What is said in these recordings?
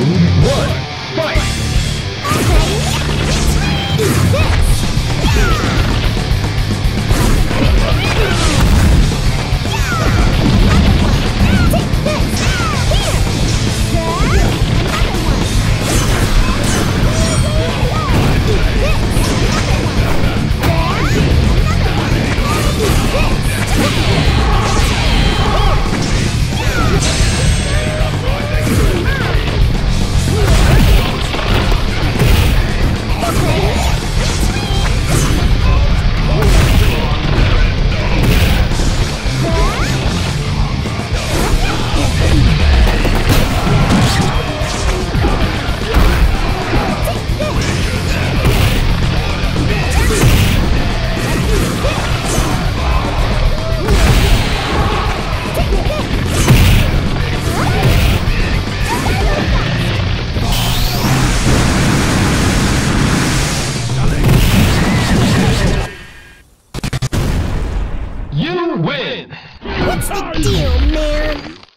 one, fight! What's the deal, man?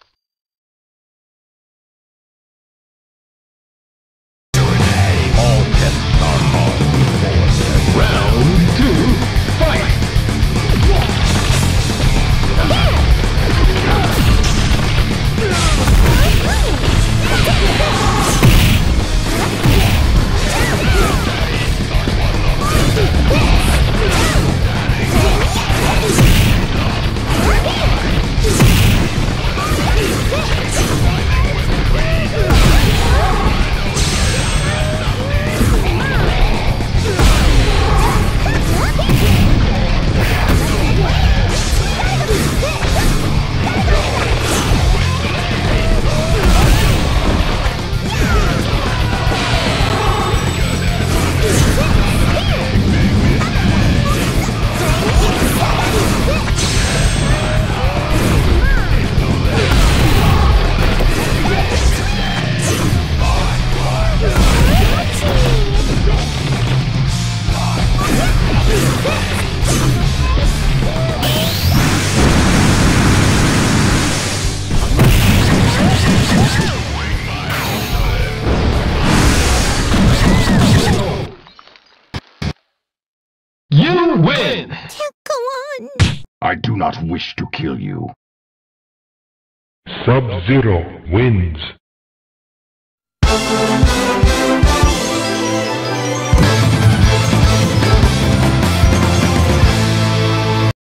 You win! Go on. I do not wish to kill you. Sub-Zero wins.